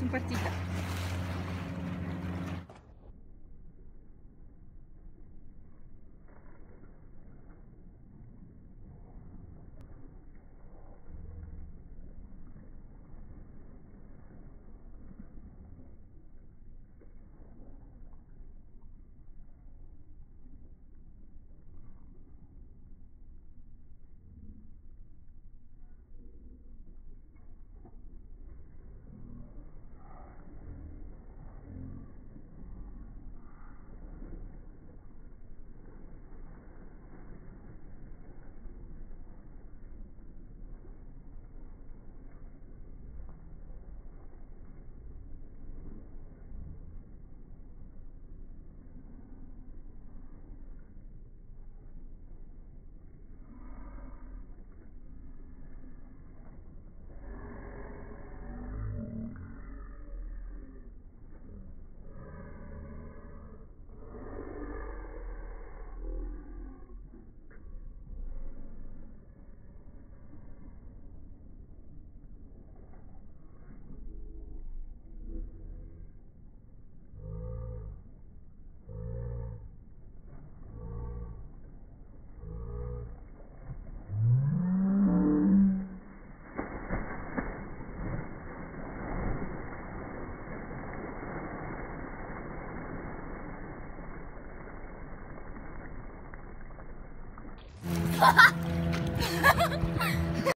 Assim, compartita. Tá? 哈哈哈哈哈